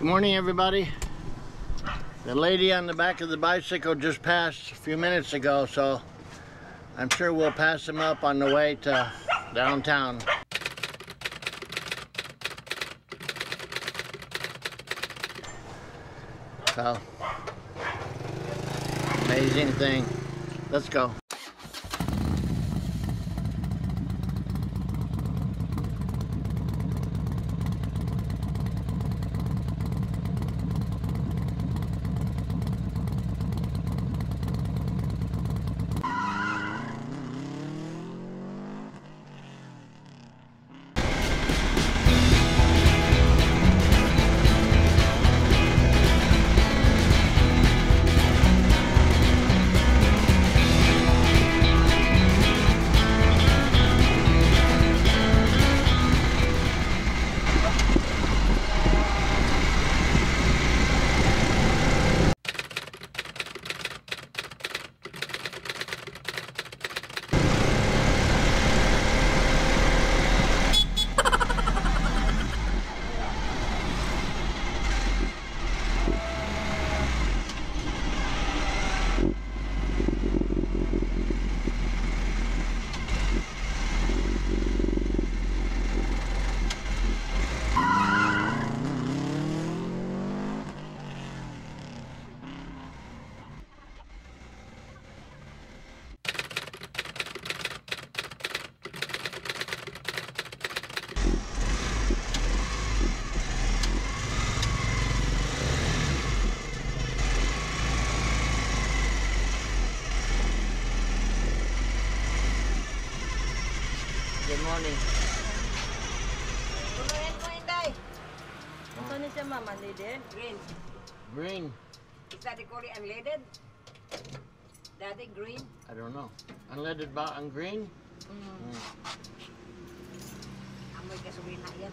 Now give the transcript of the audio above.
Good morning, everybody. The lady on the back of the bicycle just passed a few minutes ago, so I'm sure we'll pass him up on the way to downtown. So, amazing thing. Let's go. Morning. Kumain mo. Ito ni siya mama, lady. Green. Green. Is that the curry unleaded? Daddy, green? I don't know. Unleaded ba ang green? Mm. Mm. Amoy yan.